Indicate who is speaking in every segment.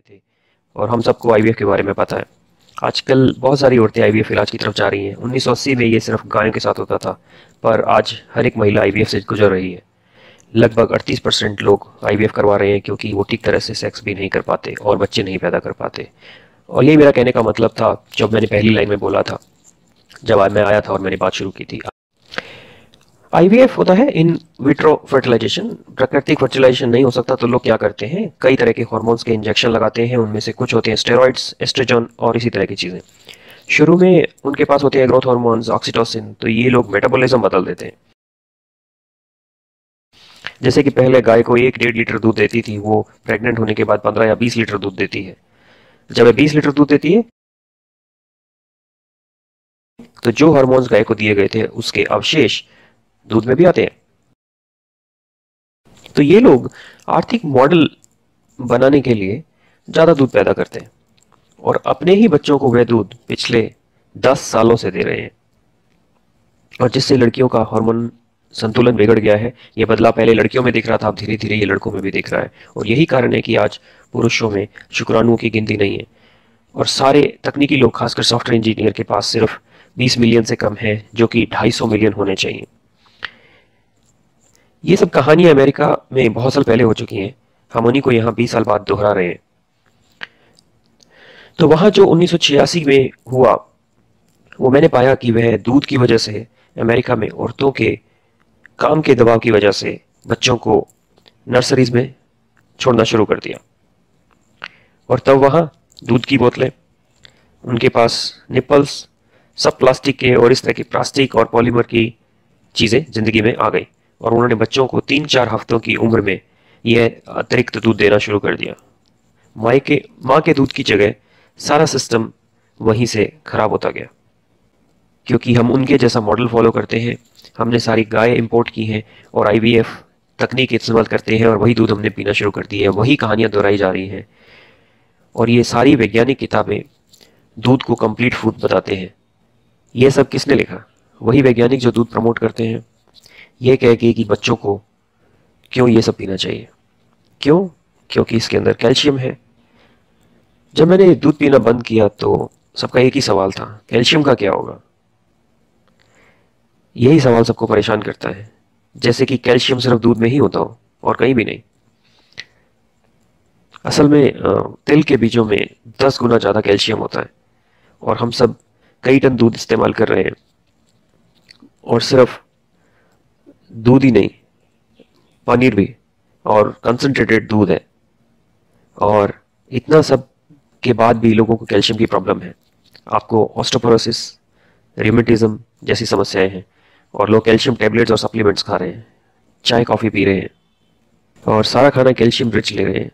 Speaker 1: थे। और हम सबको आईवीएफ के बारे में पता है। आजकल बहुत सारी औरतें आईवीएफ इलाज की तरफ़ जा रही हैं। 1980 में ये सिर्फ़ गायों के साथ होता था, पर आज हर एक महिला आईवीएफ से गुजर रही है। लगभग 38 परसेंट लोग आईवीएफ करवा रहे हैं, क्योंकि वो ठीक तरह से सेक्स भी नहीं कर पाते और बच्चे नहीं पैदा कर पाते। और यही मेरा कहने का मतलब था, जब मैंने पहली लाइन में बोला था, जब मैं आया था और मैंने बात शुरू की थी। आईवीएफ होता है इन विट्रो फर्टिलाइजेशन प्राकृतिक फर्टिलाइजेशन नहीं हो सकता तो लोग क्या करते हैं? कई तरह के हार्मोन्स के इंजेक्शन लगाते हैं, उनमें से कुछ होते हैं स्टेरॉइड्स एस्ट्रोजन और इसी तरह की चीज़ें। शुरू में उनके पास होते हैं ग्रोथ हार्मोन्स ऑक्सीटोसिन तो ये लोग मेटाबॉलिज्म बदल देते हैं। जैसे कि पहले गाय को एक डेढ़ लीटर दूध देती थी, वो प्रेग्नेंट होने के बाद पंद्रह या बीस लीटर दूध देती है। जब ये बीस लीटर दूध देती है तो जो हार्मोन्स गाय को दिए गए थे, उसके अवशेष दूध में भी आते हैं। तो ये लोग आर्थिक मॉडल बनाने के लिए ज़्यादा दूध पैदा करते हैं और अपने ही बच्चों को वह दूध पिछले दस सालों से दे रहे हैं। और जिससे लड़कियों का हार्मोन संतुलन बिगड़ गया है यह बदलाव पहले लड़कियों में दिख रहा था, अब धीरे धीरे ये लड़कों में भी दिख रहा है। और यही कारण है कि आज पुरुषों में शुक्राणुओं की गिनती नहीं है। और सारे तकनीकी लोग, खासकर सॉफ्टवेयर इंजीनियर के पास सिर्फ़ 20 मिलियन से कम है, जो कि 250 मिलियन होने चाहिए। ये सब कहानियाँ अमेरिका में बहुत साल पहले हो चुकी हैं। हम उन्हीं को यहाँ 20 साल बाद दोहरा रहे हैं। तो वहाँ जो उन्नीस सौ छियासी में हुआ, वो मैंने पाया कि वह दूध की वजह से अमेरिका में औरतों के काम के दबाव की वजह से बच्चों को नर्सरीज में छोड़ना शुरू कर दिया। और तब वहाँ दूध की बोतलें, उनके पास निपल्स सब प्लास्टिक के और इस तरह की प्लास्टिक और पॉलीमर की चीज़ें ज़िंदगी में आ गई। और उन्होंने बच्चों को तीन चार हफ्तों की उम्र में यह अतिरिक्त दूध देना शुरू कर दिया। माँ के माँ के दूध की जगह सारा सिस्टम वहीं से खराब होता गया। क्योंकि हम उनके जैसा मॉडल फॉलो करते हैं, हमने सारी गाय इंपोर्ट की हैं और आईवीएफ तकनीक इस्तेमाल करते हैं और वही दूध हमने पीना शुरू कर दिया है, वही कहानियाँ दोहराई जा रही हैं। और ये सारी वैज्ञानिक किताबें दूध को कंप्लीट फ़ूड बताते हैं। ये सब किसने लिखा? वही वैज्ञानिक जो दूध प्रमोट करते हैं। ये कह के कि बच्चों को क्यों ये सब पीना चाहिए? क्यों? क्योंकि इसके अंदर कैल्शियम है। जब मैंने दूध पीना बंद किया तो सबका एक ही सवाल था, कैल्शियम का क्या होगा? यही सवाल सबको परेशान करता है, जैसे कि कैल्शियम सिर्फ़ दूध में ही होता हो और कहीं भी नहीं। असल में तिल के बीजों में दस गुना ज़्यादा कैल्शियम होता है और हम सब कई टन दूध इस्तेमाल कर रहे हैं और सिर्फ़ दूध ही नहीं, पनीर भी, और कंसनट्रेटेड दूध है। और इतना सब के बाद भी लोगों को कैल्शियम की प्रॉब्लम है। आपको ऑस्टोपोरोसिस रिमेटिज्म जैसी समस्याएँ हैं, और लोग कैल्शियम टेबलेट्स और सप्लीमेंट्स खा रहे हैं, चाय कॉफ़ी पी रहे हैं, और सारा खाना कैल्शियम रिच ले रहे हैं।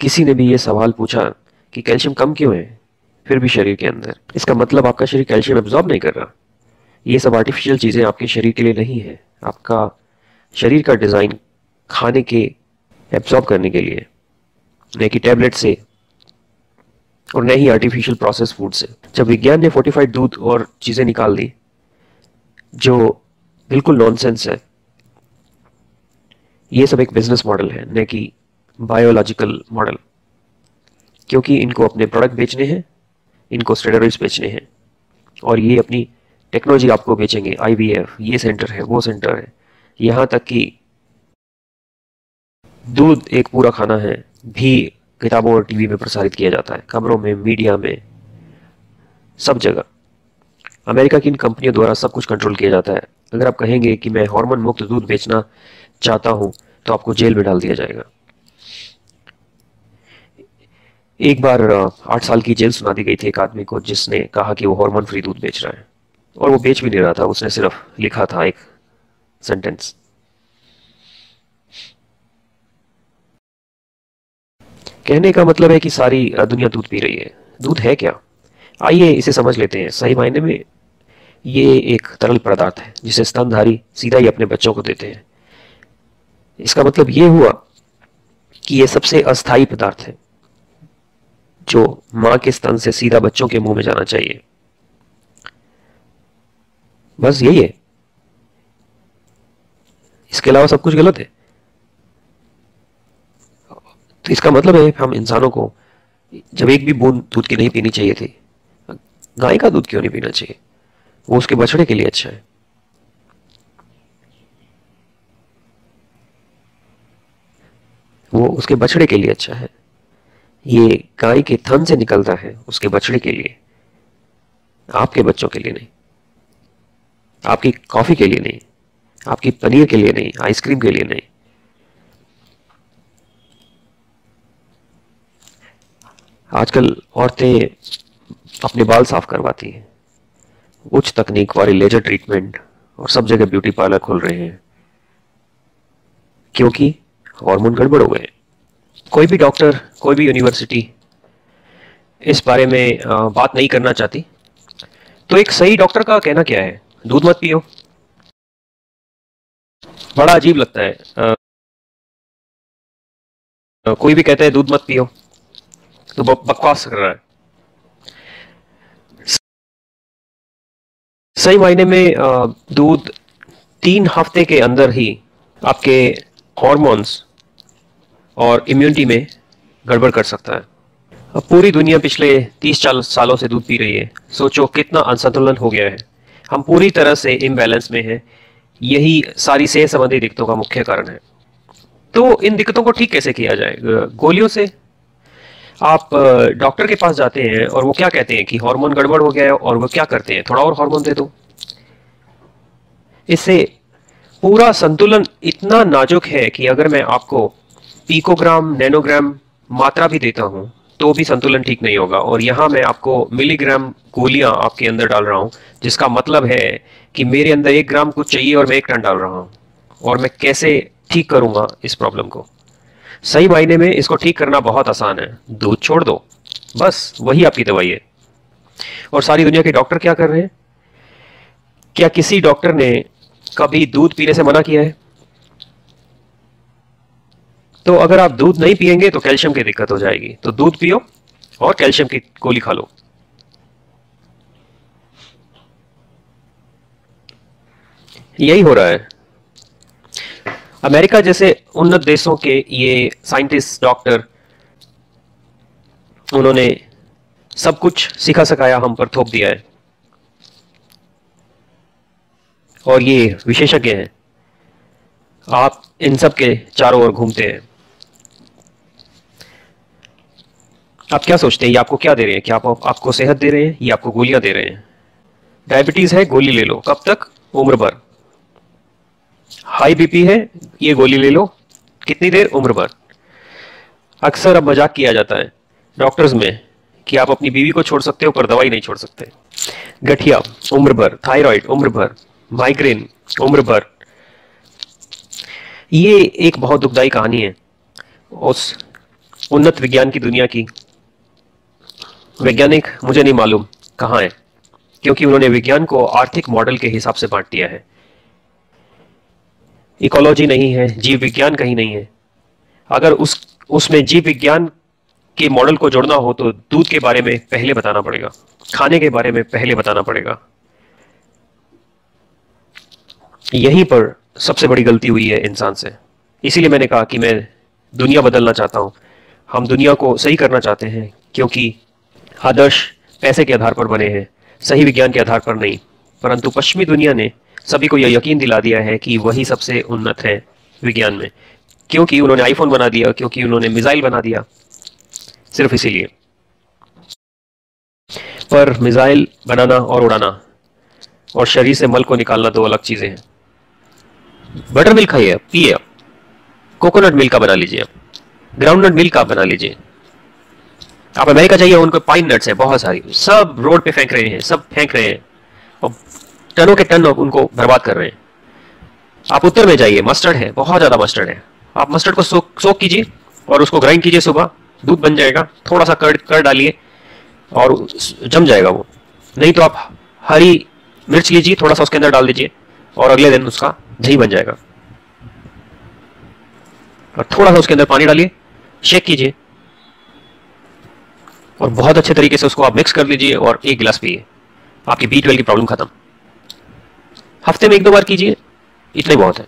Speaker 1: किसी ने भी ये सवाल पूछा कि कैल्शियम कम क्यों है? फिर भी शरीर के अंदर। इसका मतलब आपका शरीर कैल्शियम एब्जॉर्ब नहीं कर रहा। ये सब आर्टिफिशियल चीज़ें आपके शरीर के लिए नहीं है। आपका शरीर का डिज़ाइन खाने के एब्जॉर्ब करने के लिए, न कि टैबलेट से और न ही आर्टिफिशियल प्रोसेस फ़ूड से। जब विज्ञान ने फोर्टिफाइड दूध और चीज़ें निकाल दी, जो बिल्कुल नॉनसेंस है, ये सब एक बिज़नेस मॉडल है, न कि बायोलॉजिकल मॉडल क्योंकि इनको अपने प्रोडक्ट बेचने हैं, इनको स्टेडरॉइड्स बेचने हैं, और ये अपनी टेक्नोलॉजी आपको बेचेंगे आईवीएफ ये सेंटर है, वो सेंटर है। यहाँ तक कि दूध एक पूरा खाना है, भी किताबों और टीवी में प्रसारित किया जाता है, खबरों में, मीडिया में, सब जगह। अमेरिका की इन कंपनियों द्वारा सब कुछ कंट्रोल किया जाता है। अगर आप कहेंगे कि मैं हार्मोन मुक्त दूध बेचना चाहता हूँ तो आपको जेल में डाल दिया जाएगा। एक बार, आठ साल की जेल सुना दी गई थी एक आदमी को, जिसने कहा कि वो हार्मोन फ्री दूध बेच रहा है। और वो बेच भी नहीं रहा था, उसने सिर्फ़ लिखा था एक सेंटेंस कहने का मतलब है कि सारी दुनिया दूध पी रही है। दूध है क्या? आइए इसे समझ लेते हैं। सही मायने में ये एक तरल पदार्थ है, जिसे स्तनधारी सीधा ही अपने बच्चों को देते हैं। इसका मतलब ये हुआ कि ये सबसे अस्थाई पदार्थ है, जो माँ के स्तन से सीधा बच्चों के मुँह में जाना चाहिए। बस यही है। इसके अलावा सब कुछ गलत है। तो इसका मतलब है, हम इंसानों को जब एक भी बूंद दूध की नहीं पीनी चाहिए थी, गाय का दूध क्यों नहीं पीना चाहिए? वो उसके बछड़े के लिए अच्छा है। वो उसके बछड़े के लिए अच्छा है। ये गाय के थन से निकलता है उसके बछड़े के लिए, आपके बच्चों के लिए नहीं। आपकी कॉफ़ी के लिए नहीं, आपकी पनीर के लिए नहीं, आइसक्रीम के लिए नहीं। आजकल औरतें अपने बाल साफ़ करवाती हैं। उच्च तकनीक वाली लेजर ट्रीटमेंट और सब जगह ब्यूटी पार्लर खोल रहे हैं। क्योंकि हार्मोन गड़बड़ हो गए। कोई भी डॉक्टर, कोई भी यूनिवर्सिटी इस बारे में बात नहीं करना चाहती। तो एक सही डॉक्टर का कहना क्या है? दूध मत पियो। बड़ा अजीब लगता है। आ, कोई भी कहता है दूध मत पियो। तो बकवास कर रहा है। सही मायने में दूध तीन हफ़्ते के अंदर ही आपके हॉर्मोन्स और इम्यूनिटी में गड़बड़ कर सकता है। पूरी दुनिया पिछले 30 चालीस सालों से दूध पी रही है। सोचो कितना असंतुलन हो गया है। हम पूरी तरह से इम्बैलेंस में है। यही सारी सेहत संबंधी दिक्कतों का मुख्य कारण है। तो इन दिक्कतों को ठीक कैसे किया जाए? गोलियों से? आप डॉक्टर के पास जाते हैं और वो क्या कहते हैं कि हार्मोन गड़बड़ हो गया है और वो क्या करते हैं? थोड़ा और हार्मोन दे दो। इससे पूरा संतुलन इतना नाजुक है कि अगर मैं आपको पीकोग्राम, नैनोग्राम मात्रा भी देता हूँ तो भी संतुलन ठीक नहीं होगा। और यहाँ मैं आपको मिलीग्राम गोलियाँ आपके अंदर डाल रहा हूँ, जिसका मतलब है कि मेरे अंदर एक ग्राम कुछ चाहिए और मैं एक टन डाल रहा हूँ। और मैं कैसे ठीक करूँगा इस प्रॉब्लम को? सही मायने में इसको ठीक करना बहुत आसान है। दूध छोड़ दो। बस, वही आपकी दवाई है। और सारी दुनिया के डॉक्टर क्या कर रहे हैं? क्या किसी डॉक्टर ने कभी दूध पीने से मना किया है? तो अगर आप दूध नहीं पियेंगे तो कैल्शियम की दिक्कत हो जाएगी। तो दूध पियो और कैल्शियम की गोली खा लो। यही हो रहा है। अमेरिका जैसे उन्नत देशों के ये साइंटिस्ट, डॉक्टर, उन्होंने सब कुछ सिखा सकाया, हम पर थोप दिया है। और ये विशेषज्ञ हैं। आप इन सब के चारों ओर घूमते हैं। आप क्या सोचते हैं? ये आपको क्या दे रहे हैं? क्या आप आपको सेहत दे रहे हैं? ये आपको गोलियाँ दे रहे हैं? डायबिटीज़ है, गोली ले लो। कब तक? उम्र भर। हाई बीपी है, ये गोली ले लो। कितनी देर? उम्र भर। अक्सर अब मज़ाक किया जाता है डॉक्टर्स में कि आप अपनी बीवी को छोड़ सकते हो, पर दवाई नहीं छोड़ सकते। गठिया, उम्र भर। थायराइड, उम्र भर। माइग्रेन, उम्र भर। ये एक बहुत दुखदाई कहानी है उस उन्नत विज्ञान की दुनिया की। वैज्ञानिक, मुझे नहीं मालूम कहाँ है, क्योंकि उन्होंने विज्ञान को आर्थिक मॉडल के हिसाब से बांट दिया है। इकोलॉजी नहीं है, जीव विज्ञान कहीं नहीं है। अगर उस, उसमें जीव विज्ञान के मॉडल को जोड़ना हो तो दूध के बारे में पहले बताना पड़ेगा, खाने के बारे में पहले बताना पड़ेगा। यहीं पर सबसे बड़ी गलती हुई है इंसान से। इसीलिए मैंने कहा कि मैं दुनिया बदलना चाहता हूँ। हम दुनिया को सही करना चाहते हैं, क्योंकि आदर्श पैसे के आधार पर बने हैं, सही विज्ञान के आधार पर नहीं। परंतु पश्चिमी दुनिया ने सभी को यह यकीन दिला दिया है कि वही सबसे उन्नत है विज्ञान में। क्योंकि उन्होंने आईफोन बना दिया, क्योंकि उन्होंने मिसाइल बना दिया, सिर्फ़ इसीलिए। पर मिसाइल बनाना और उड़ाना और शरीर से मल को निकालना दो अलग चीज़ें हैं। बटर मिल्क खाइए पिए आप। कोकोनट मिल्क का बना लीजिए आप। मिल्क का बना लीजिए। आप अमेरिका जाइए, उनको पाइन नट्स है, बहुत सारी। सब रोड पे फेंक रहे हैं, सब फेंक रहे हैं। और टनों के टन उनको बर्बाद कर रहे हैं। आप उत्तर में जाइए, मस्टर्ड है, बहुत ज़्यादा मस्टर्ड है। आप मस्टर्ड को सोक सोक कीजिए और उसको ग्राइंड कीजिए सुबह। दूध बन जाएगा थोड़ा सा कर्ड कर डालिए और जम जाएगा वो। नहीं तो आप हरी मिर्च लीजिए थोड़ा सा उसके अंदर डाल दीजिए और अगले दिन उसका दही बन जाएगा। और थोड़ा सा उसके अंदर पानी डालिए, शेक कीजिए। और बहुत अच्छे तरीके से उसको आप मिक्स कर लीजिए और एक गिलास पिए। आपकी बी की प्रॉब्लम खत्म। हफ़्ते में एक दो बार कीजिए। इतना बहुत है।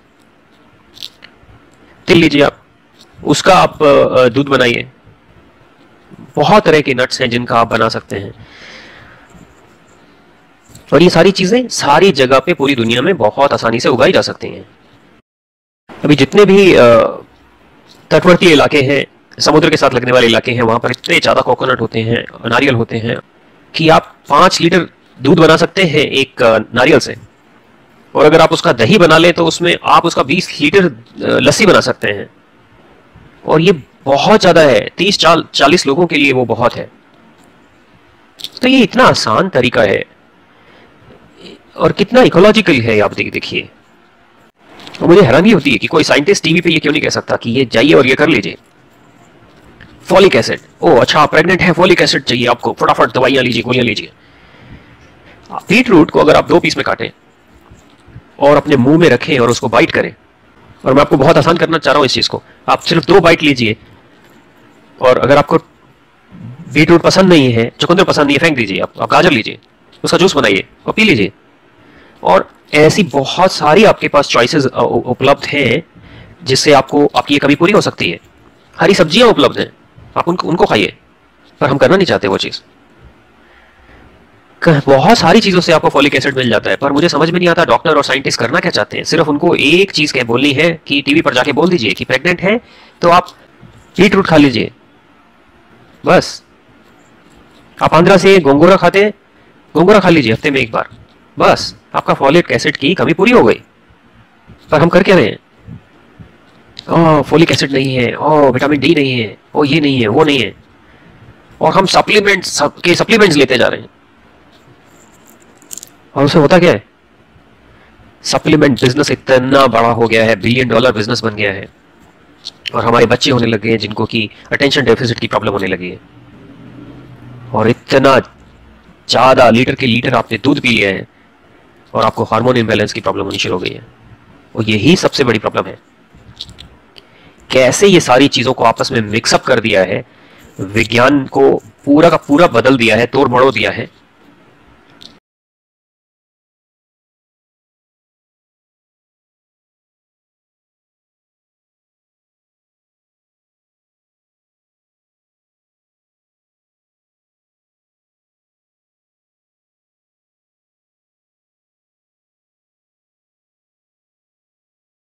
Speaker 1: तिल लीजिए आप। उसका आप दूध बनाइए। बहुत तरह के नट्स हैं जिनका आप बना सकते हैं। और ये सारी चीज़ें सारी जगह पे पूरी दुनिया में बहुत आसानी से उगाई जा सकती हैं। अभी जितने भी तटवर्ती इलाके हैं समुद्र के साथ लगने वाले इलाके हैं, वहाँ पर इतने ज़्यादा कोकोनट होते हैं, नारियल होते हैं, कि आप पाँच लीटर दूध बना सकते हैं एक नारियल से। और अगर आप उसका दही बना लें तो उसमें आप उसका 20 लीटर लस्सी बना सकते हैं। और ये बहुत ज़्यादा है, तीस चाल, चालीस लोगों के लिए वो बहुत है। तो ये इतना आसान तरीका है। और कितना इकोलॉजिकल है, आप देख, देखिए। और मुझे हैरानी होती है कि कोई साइंटिस्ट टीवी पे ये क्यों नहीं कह सकता कि ये जाइए और ये कर लीजिए। Folic acid. ओ अच्छा प्रेग्नेंट है फॉलिक एसिड चाहिए आपको। फटाफट दवाइयाँ लीजिए गोलियाँ लीजिए। बीट रूट को अगर आप दो पीस में काटें और अपने मुँह में रखें और उसको बाइट करें और मैं आपको बहुत आसान करना चाह रहा हूँ इस चीज़ को आप सिर्फ़ दो बाइट लीजिए और अगर आपको बीट रूट पसंद नहीं है चुकंदर पसंद नहीं है फेंक दीजिए आप, गाजर लीजिए उसका जूस बनाइए और पी लीजिए। और ऐसी बहुत सारी आपके पास चॉइसेस उपलब्ध हैं जिससे आपको आपकी कमी पूरी हो सकती है। हरी सब्ज़ियाँ उपलब्ध हैं। आप उनको उनको खाइए। पर हम करना नहीं चाहते वो चीज़। बहुत सारी चीज़ों से आपको फॉलिक एसिड मिल जाता है, पर मुझे समझ में नहीं आता डॉक्टर और साइंटिस्ट करना क्या चाहते हैं। सिर्फ़ उनको एक चीज़ कह बोलनी है कि टीवी पर जाके बोल दीजिए कि प्रेग्नेंट है तो आप बीट रूट खा लीजिए। बस। आप आंध्रा से गोंगोरा खाते हैं, गोंगोरा खा लीजिए हफ़्ते में एक बार। बस। आपका फॉलिक एसिड की कमी पूरी हो गई। पर हम कर क्या रहे हैं? फोलिक एसिड नहीं है। ओ विटामिन डी नहीं है। ओ ये नहीं है, वो नहीं है। और हम सप्लीमेंट्स के सप्लीमेंट्स लेते जा रहे हैं। और उसे होता क्या है? सप्लीमेंट बिज़नेस इतना बड़ा हो गया है बिलियन डॉलर बिज़नेस बन गया है। और हमारे बच्चे होने लगे हैं जिनको की अटेंशन डेफिसिट की प्रॉब्लम होने लगी है। और इतना ज़्यादा लीटर के लीटर आपने दूध पी लिया है, और आपको हार्मोन इम्बेलेंस की प्रॉब्लम होनी शुरू हो गई है। और यही सबसे बड़ी प्रॉब्लम है। कैसे ये सारी चीज़ों को आपस में मिक्सअप कर दिया है, विज्ञान को पूरा का पूरा बदल दिया है तोड़ मड़ो दिया है।